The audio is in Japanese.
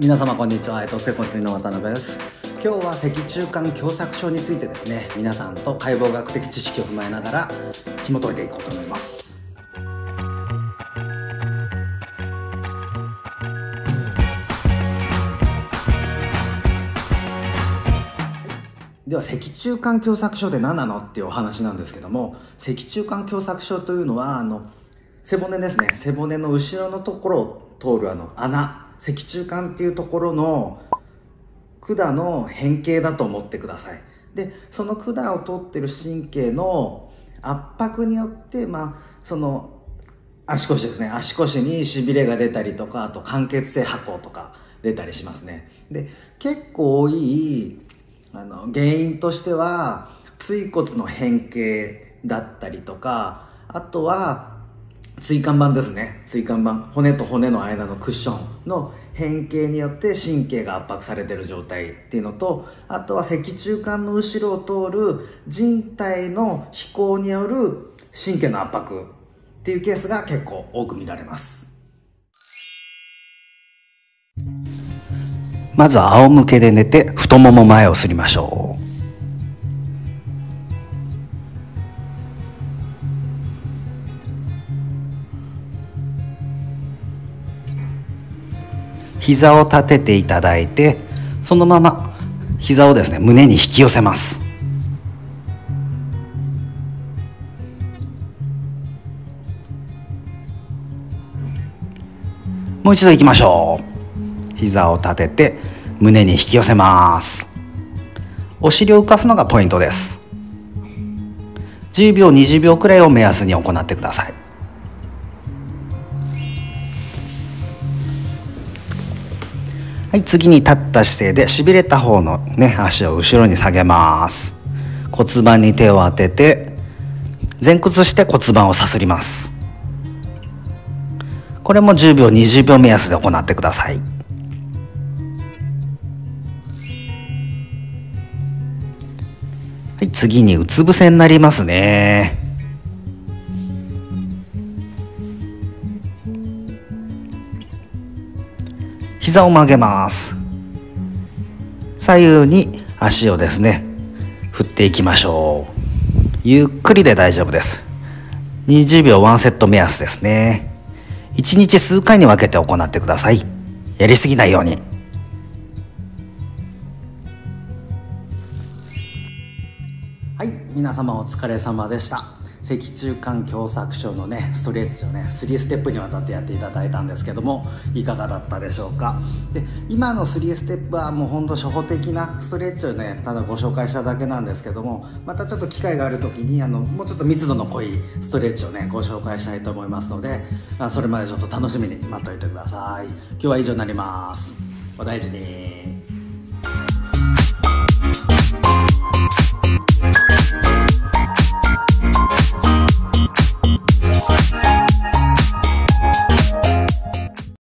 皆様こんにちは、えっと、接骨院の渡辺です。今日は脊柱管狭窄症についてですね。皆さんと解剖学的知識を踏まえながら紐解いていこうと思います。では脊柱管狭窄症って何なのっていうお話なんですけども脊柱管狭窄症というのはあの背骨ですね。背骨の後ろのところを通るあの穴。脊柱管っていうところの管の変形だと思ってください。でその管を通ってる神経の圧迫によってまあその足腰ですね。足腰にしびれが出たりとかあと間欠性跛行とか出たりしますね。で結構多いあの原因としては椎骨の変形だったりとかあとは椎間板ですね。椎間板骨と骨の間のクッションの変形によって神経が圧迫されてる状態っていうのとあとは脊柱管の後ろを通る人体の飛行による神経の圧迫っていうケースが結構多く見られます。まずは仰向けで寝て太もも前をすりましょう。膝を立てていただいてそのまま膝をですね胸に引き寄せます。もう一度いきましょう。膝を立てて胸に引き寄せます。お尻を浮かすのがポイントです。10秒20秒くらいを目安に行ってください。はい、次に立った姿勢でしびれた方のね、足を後ろに下げます。骨盤に手を当てて、前屈して骨盤をさすります。これも10秒、20秒目安で行ってください。はい、次にうつ伏せになりますね。膝を曲げます。左右に足をですね振っていきましょう。ゆっくりで大丈夫です。20秒1セット目安ですね。1日数回に分けて行ってください。やりすぎないように。はい皆様お疲れ様でした。脊柱管狭窄症のねストレッチをね3ステップにわたってやっていただいたんですけどもいかがだったでしょうか？で今の3ステップはもうほんと初歩的なストレッチをねただご紹介しただけなんですけどもまたちょっと機会がある時にあのもうちょっと密度の濃いストレッチをねご紹介したいと思いますのであそれまでちょっと楽しみに待っておいてください。今日は以上になります。お大事に。